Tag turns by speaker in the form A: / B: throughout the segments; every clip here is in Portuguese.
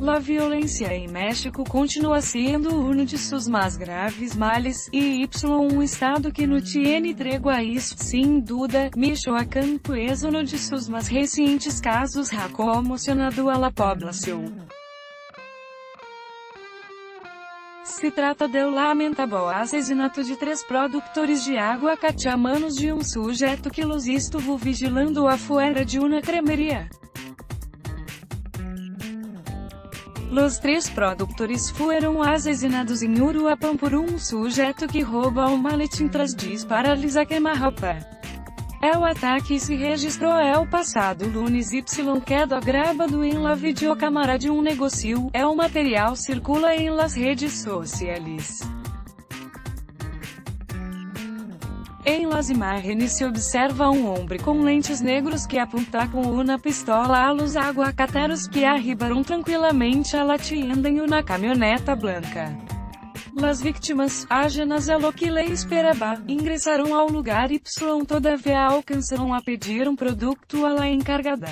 A: La violência em México continua sendo um de seus mais graves males, e y um estado que não tiene tregua isso, sem dúvida, Michoacán es uno de seus mais recentes casos ha conmocionado a la población. Se trata do lamentável assassinato de três produtores de água a manos de um sujeito que los estuvo vigilando afuera de uma cremeria. Los três produtores foram assassinados em Uruapan por um sujeito que rouba um maletim tras dispara-lhes a queima-roupa. É o ataque se registrou é o passado lunes y queda gravado em la videocamara de um negócio, é o material circula em las redes sociais. Em las imagens se observa um homem com lentes negros que aponta com uma pistola a los aguacateros que arribaram tranquilamente a la em uma caminhoneta branca. Las vítimas, ágenas a lo que le esperaba, ingressaram ao lugar y todavia alcançaram a pedir um produto a la encargada.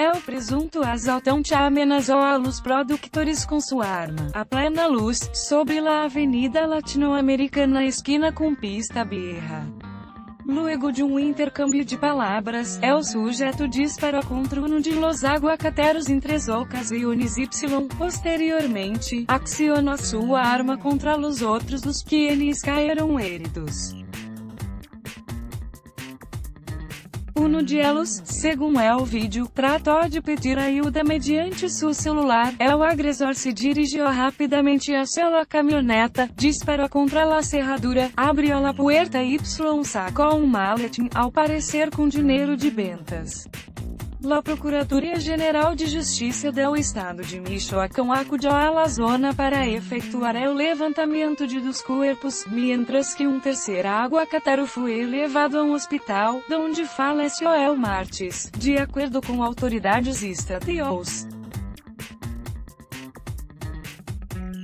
A: É o presunto assaltante amenazou a los produtores com sua arma, a plena luz, sobre a avenida latino-americana esquina com pista berra. Luego de um intercâmbio de palavras, é o sujeito dispara contra um de los aguacateros em três ocasiões y, posteriormente, acciona sua arma contra os outros dos que eles caíram heridos. Uno de elos, segundo é o vídeo, tratou de pedir ajuda mediante seu celular. É o agressor se dirigiu rapidamente a sua caminhoneta, disparou contra a cerradura, abriu a puerta y sacou um maletim, ao parecer com dinheiro de ventas. La Procuradoria-Geral de Justiça do Estado de Michoacán acudiu à zona para efetuar o levantamento de dos corpos, mientras que um terceiro aguacatero foi levado a um hospital, onde faleceu el martes, de acordo com autoridades estatais.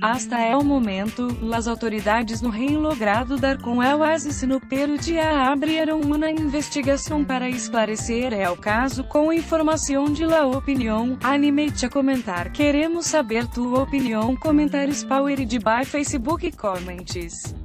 A: Hasta é o momento, as autoridades no Reino Logrado dar com el assassino pero dia abriram uma investigação para esclarecer o caso com informação de la opinião. Anime-te a comentar. Queremos saber tua opinião. Comentários powered by Facebook Comments.